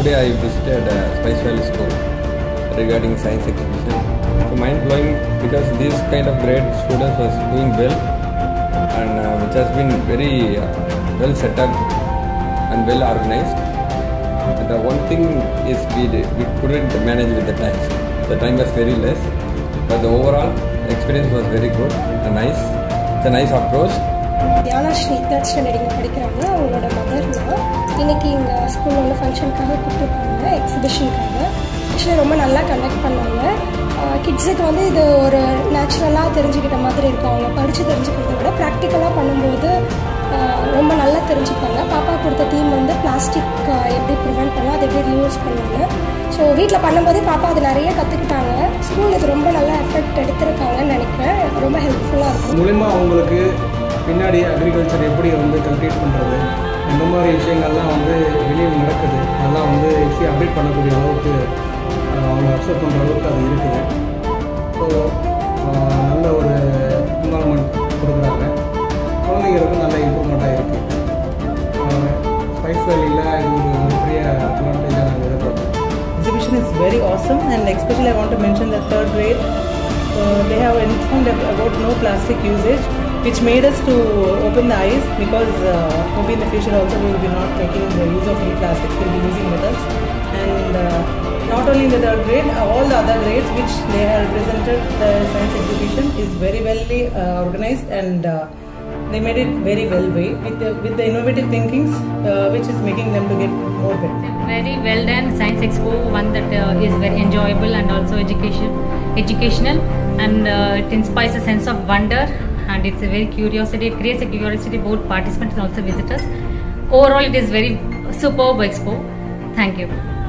I visited uh, Spice Valley School regarding science exhibition. So mind blowing because these kind of great students was doing well and uh, which has been very uh, well set up and well organized. And the one thing is we, we couldn't manage with the time. The time was very less, but the overall experience was very good and nice. It's a nice approach. Diyana Sri third standard இங்கே படிக்கிறாங்க. அவங்களோட mother தான். இன்னைக்கு இங்கே ஸ்கூலில் உள்ள ஃபங்க்ஷனுக்காக கூப்பிட்டுருக்காங்க எக்ஸிபிஷனுக்காக ஆக்சுவலி ரொம்ப நல்லா கண்டக்ட் பண்ணாங்க. கிட்ஸுக்கு வந்து இது ஒரு நேச்சுரலாக தெரிஞ்சுக்கிட்ட மாதிரி இருக்கும். அவங்க படித்து தெரிஞ்சுக்கிறத விட ப்ராக்டிக்கலாக பண்ணும்போது ரொம்ப நல்லா தெரிஞ்சுப்பாங்க. பாப்பா கொடுத்த தீம் வந்து பிளாஸ்டிக் எப்படி ப்ரிவெண்ட் பண்ணலாம் அதை எப்படி ரியூஸ் பண்ணாங்க ஸோ வீட்டில் பண்ணும்போதே பாப்பா அது நிறைய கற்றுக்கிட்டாங்க ஸ்கூலில் இது ரொம்ப நல்லா எஃபெக்ட் எடுத்திருக்காங்கன்னு நினைக்கிறேன். ரொம்ப ஹெல்ப்ஃபுல்லாக இருக்கும். மூலிமா அவங்களுக்கு பின்னாடி அக்ரிகல்ச்சர் எப்படி வந்து கம்ப்ளீட் பண்ணுறது இந்த மாதிரி விஷயங்கள்லாம் வந்து வெளியில் நடக்குது. அதெல்லாம் வந்து ஈஸி அப்டேட் பண்ணக்கூடிய அளவுக்கு அவங்க அக்செப்ட் பண்ணுற அளவுக்கு அது இருக்குது. ஸோ நல்ல ஒரு இன்வால்மெண்ட் கொடுக்குறாங்க. குழந்தைங்களுக்கும் நல்ல இம்ப்ரூவ்மெண்ட்டாக இருக்குது ஸ்பைஸ் வேலியில் இது ஒரு பெரிய அட்வான்டேஜாக நாங்கள் எதிர்பார்க்குறோம் exhibition is very awesome and especially I want to mention the third grade Uh, they have informed ab- about no plastic usage. Which made us to open the eyes because uh, maybe in the future also we will be not making the use of any plastic, we will be using metals. And uh, not only the third grade, uh, all the other grades which they have represented the science exhibition is very well uh, organized and uh, they made it very well way with the, with the innovative thinkings uh, which is making them to get more better. very well done. Science expo one that is very enjoyable and also education educational and it inspires a sense of wonder and it's a very curiosity it creates a curiosity both participants and also visitors. Overall it is very superb expo. Thank you